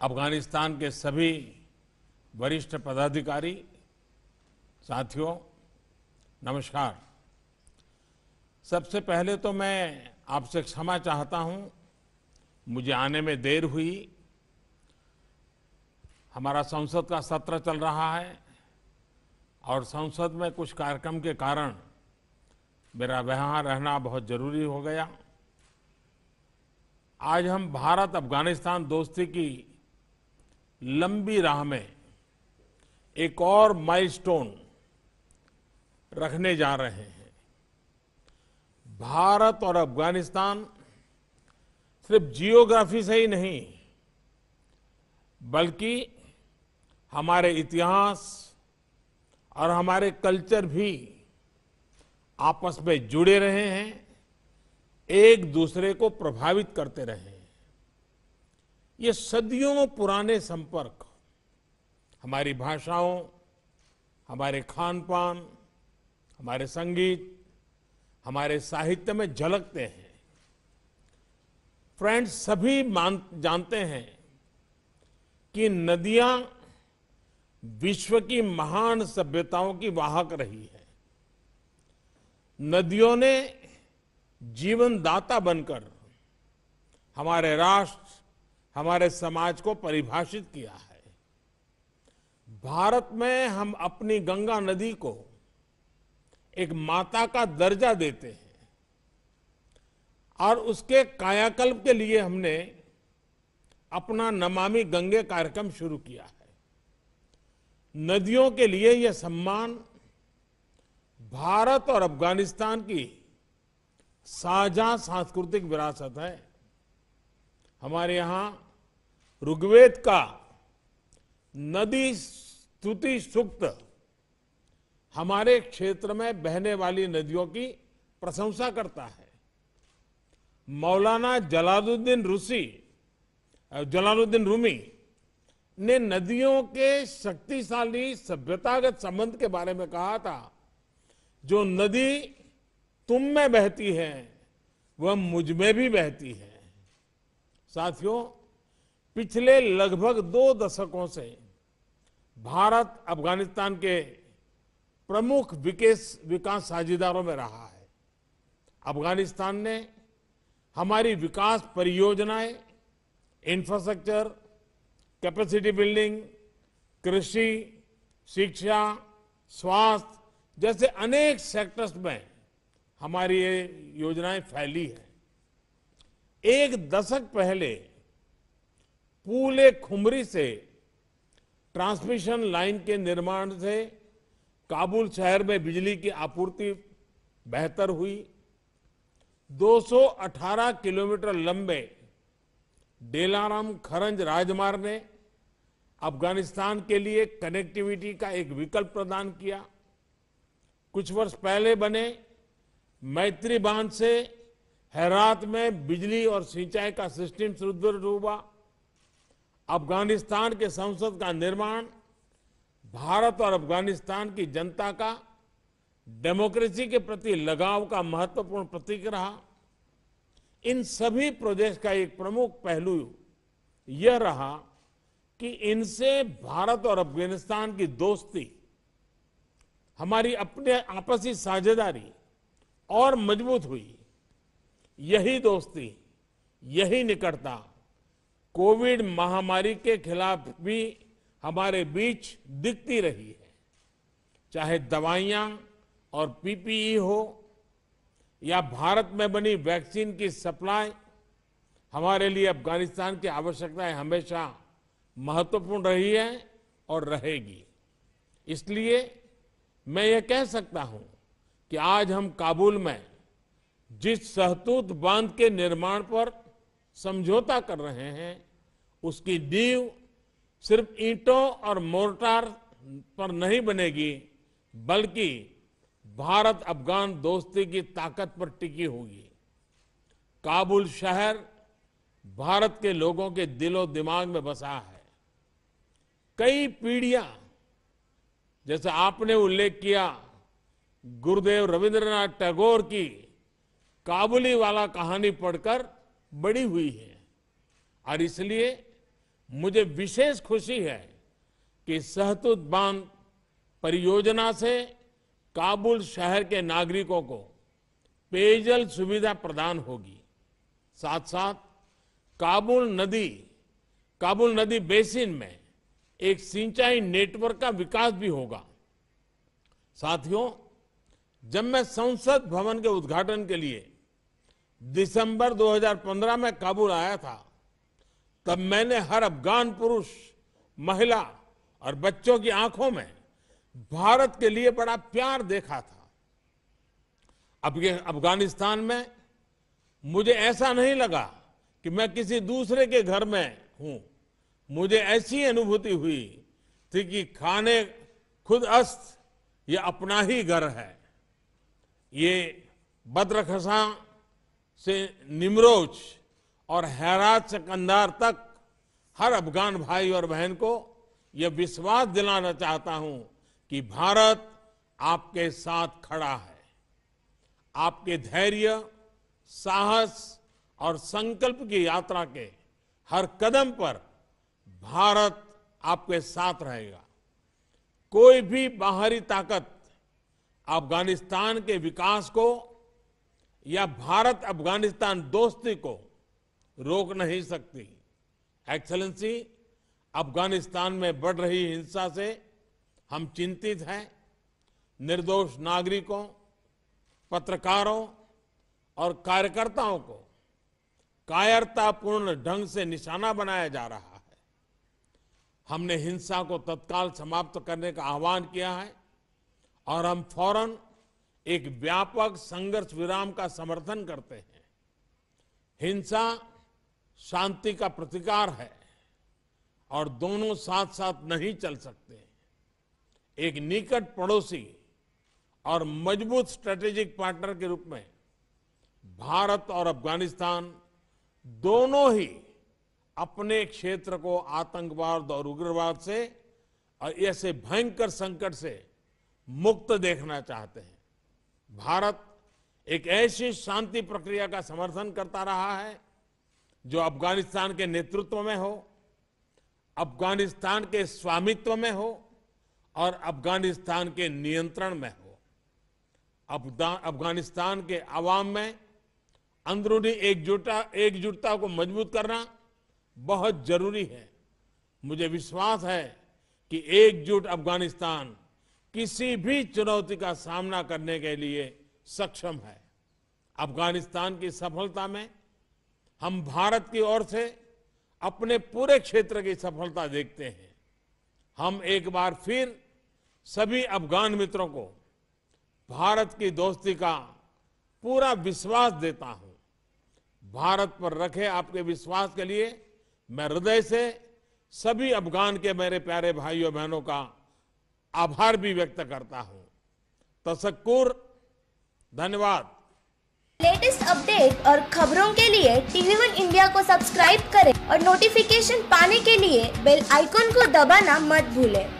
अफ़गानिस्तान के सभी वरिष्ठ पदाधिकारी, साथियों, नमस्कार। सबसे पहले तो मैं आपसे क्षमा चाहता हूँ। मुझे आने में देर हुई। हमारा संसद का सत्र चल रहा है और संसद में कुछ कार्यक्रम के कारण मेरा वहाँ रहना बहुत ज़रूरी हो गया। आज हम भारत अफ़गानिस्तान दोस्ती की लंबी राह में एक और माइलस्टोन रखने जा रहे हैं। भारत और अफ़गानिस्तान सिर्फ़ जियोग्राफी से ही नहीं, बल्कि हमारे इतिहास और हमारे कल्चर भी आपस में जुड़े रहे हैं, एक दूसरे को प्रभावित करते रहे हैं। ये सदियों पुराने संपर्क, हमारी भाषाओं, हमारे खान पान हमारे संगीत, हमारे साहित्य में झलकते हैं। फ्रेंड्स, सभी मान, जानते हैं कि नदियाँ विश्व की महान सभ्यताओं की वाहक रही है। नदियों ने जीवन दाता बनकर हमारे राष्ट्र हमारे समाज को परिभाषित किया है। भारत में हम अपनी गंगा नदी को एक माता का दर्जा देते हैं और उसके कायाकल्प के लिए हमने अपना नमामि गंगे कार्यक्रम शुरू किया है। नदियों के लिए यह सम्मान भारत और अफ़गानिस्तान की साझा सांस्कृतिक विरासत है। हमारे यहाँ ऋग्वेद का नदी स्तुति सूक्त हमारे क्षेत्र में बहने वाली नदियों की प्रशंसा करता है। मौलाना जलालुद्दीन रूसी जलालुद्दीन रूमी ने नदियों के शक्तिशाली सभ्यतागत संबंध के बारे में कहा था, जो नदी तुम में बहती है, वह मुझमें भी बहती है। साथियों, पिछले लगभग दो दशकों से भारत अफ़गानिस्तान के प्रमुख विकास विकास साझेदारों में रहा है। अफ़गानिस्तान ने हमारी विकास परियोजनाएँ इंफ्रास्ट्रक्चर कैपेसिटी बिल्डिंग कृषि, शिक्षा, स्वास्थ्य जैसे अनेक सेक्टर्स में हमारी ये योजनाएँ फैली हैं। एक दशक पहले पूले खुमरी से ट्रांसमिशन लाइन के निर्माण से काबुल शहर में बिजली की आपूर्ति बेहतर हुई। 218 किलोमीटर लंबे डेलाराम खरंज राजमार्ग ने अफ़गानिस्तान के लिए कनेक्टिविटी का एक विकल्प प्रदान किया। कुछ वर्ष पहले बने मैत्री बाँध से हैरात में बिजली और सिंचाई का सिस्टम सुदृढ़ हुआ अफ़गानिस्तान के संसद का निर्माण, भारत और अफ़गानिस्तान की जनता का, डेमोक्रेसी के प्रति लगाव का महत्वपूर्ण प्रतीक रहा। इन सभी प्रोजेक्ट का एक प्रमुख पहलू यह रहा कि इनसे भारत और अफ़गानिस्तान की दोस्ती, हमारी अपने आपसी साझेदारी और मज़बूत हुई। यही दोस्ती, यही निकटता। कोविड महामारी के खिलाफ भी हमारे बीच दिखती रही है। चाहे दवाइयाँ और पीपीई हो, या भारत में बनी वैक्सीन की सप्लाई, हमारे लिए अफ़गानिस्तान की आवश्यकताएँ हमेशा महत्वपूर्ण रही है और रहेगी। इसलिए मैं ये कह सकता हूँ कि आज हम काबुल में जिस सहतूत बाँध के निर्माण पर समझौता कर रहे हैं, उसकी नींव सिर्फ़ ईंटों और मोर्टार पर नहीं बनेगी, बल्कि भारत अफगान दोस्ती की ताकत पर टिकी होगी। काबुल शहर भारत के लोगों के दिलो दिमाग में बसा है। कई पीढ़ियाँ, जैसे आपने उल्लेख किया, गुरुदेव रविंद्रनाथ टैगोर की काबुली वाला कहानी पढ़कर बड़ी हुई है। और इसलिए मुझे विशेष खुशी है कि सहतूत बाँध परियोजना से काबुल शहर के नागरिकों को पेयजल सुविधा प्रदान होगी। साथ साथ काबुल नदी काबुल नदी बेसिन में एक सिंचाई नेटवर्क का विकास भी होगा। साथियों, जब मैं संसद भवन के उद्घाटन के लिए दिसंबर 2015 में काबुल आया था, तब मैंने हर अफगान पुरुष, महिला और बच्चों की आँखों में भारत के लिए बड़ा प्यार देखा था। अब ये अफ़गानिस्तान में मुझे ऐसा नहीं लगा कि मैं किसी दूसरे के घर में हूँ। मुझे ऐसी अनुभूति हुई थी कि खाने खुद अस्त, ये अपना ही घर है। ये बद्रखसा से निमरोज और हैरात से कंधार तक हर अफगान भाई और बहन को यह विश्वास दिलाना चाहता हूँ कि भारत आपके साथ खड़ा है। आपके धैर्य, साहस और संकल्प की यात्रा के हर कदम पर भारत आपके साथ रहेगा। कोई भी बाहरी ताकत अफ़गानिस्तान के विकास को या भारत अफ़गानिस्तान दोस्ती को रोक नहीं सकती। एक्सलेंसी अफ़गानिस्तान में बढ़ रही हिंसा से हम चिंतित हैं। निर्दोष नागरिकों, पत्रकारों और कार्यकर्ताओं को कायरतापूर्ण ढंग से निशाना बनाया जा रहा है। हमने हिंसा को तत्काल समाप्त करने का आह्वान किया है और हम फ़ौरन एक व्यापक संघर्ष विराम का समर्थन करते हैं। हिंसा, शांति का प्रतिकार है और दोनों साथ साथ नहीं चल सकते। एक निकट पड़ोसी और मज़बूत स्ट्रेटेजिक पार्टनर के रूप में भारत और अफ़गानिस्तान दोनों ही अपने क्षेत्र को आतंकवाद और उग्रवाद से और ऐसे भयंकर संकट से मुक्त देखना चाहते हैं। भारत एक ऐसी शांति प्रक्रिया का समर्थन करता रहा है, जो अफ़गानिस्तान के नेतृत्व में हो, अफ़गानिस्तान के स्वामित्व में हो, और अफ़गानिस्तान के नियंत्रण में हो। अफ़गानिस्तान के आवाम में अंदरूनी एकजुटता एकजुटता को मज़बूत करना बहुत ज़रूरी है। मुझे विश्वास है कि एकजुट अफ़गानिस्तान किसी भी चुनौती का सामना करने के लिए सक्षम है। अफ़गानिस्तान की सफलता में, हम भारत की ओर से अपने पूरे क्षेत्र की सफलता देखते हैं। हम एक बार फिर सभी अफगान मित्रों को भारत की दोस्ती का पूरा विश्वास देता हूँ। भारत पर रखे आपके विश्वास के लिए मैं हृदय से सभी अफगान के मेरे प्यारे भाइयों बहनों का आभार भी व्यक्त करता हूँ। तस्कुर धन्यवाद। लेटेस्ट अपडेट और खबरों के लिए टीवी वन इंडिया को सब्सक्राइब करें और नोटिफिकेशन पाने के लिए बेल आइकॉन को दबाना मत भूलें।